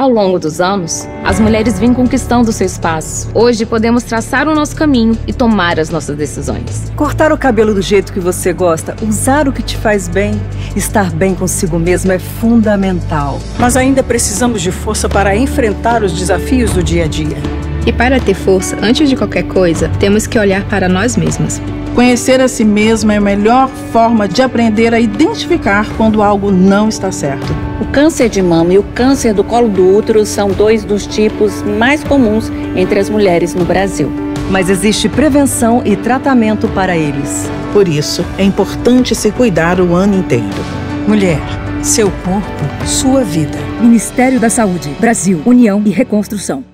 Ao longo dos anos, as mulheres vêm conquistando seu espaço. Hoje podemos traçar o nosso caminho e tomar as nossas decisões. Cortar o cabelo do jeito que você gosta, usar o que te faz bem, estar bem consigo mesmo é fundamental. Mas ainda precisamos de força para enfrentar os desafios do dia a dia. E para ter força, antes de qualquer coisa, temos que olhar para nós mesmas. Conhecer a si mesma é a melhor forma de aprender a identificar quando algo não está certo. O câncer de mama e o câncer do colo do útero são dois dos tipos mais comuns entre as mulheres no Brasil. Mas existe prevenção e tratamento para eles. Por isso, é importante se cuidar o ano inteiro. Mulher, seu corpo, sua vida. Ministério da Saúde, Brasil, União e Reconstrução.